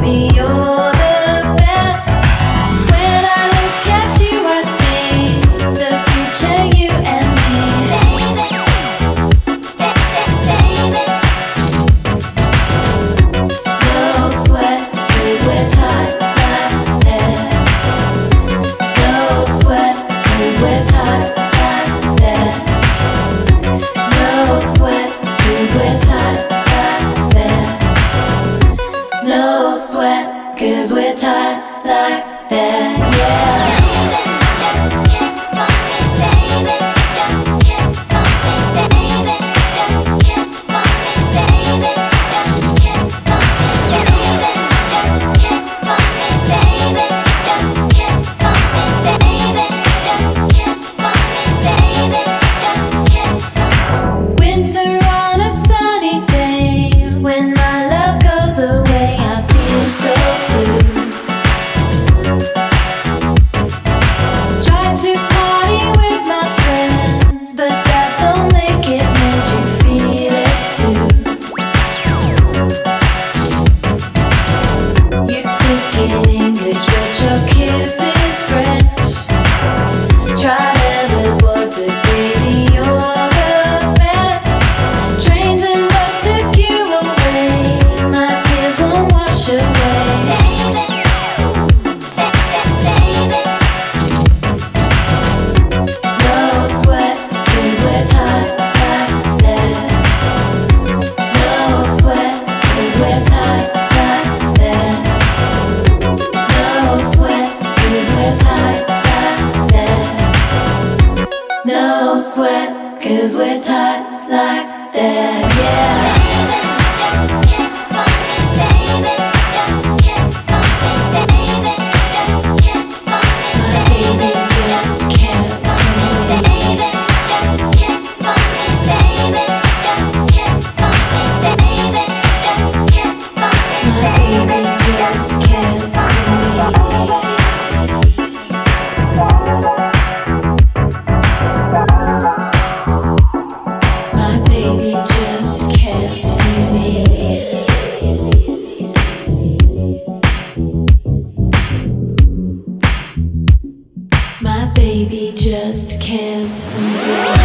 baby, you're like No sweat, cause we're tight like that, cares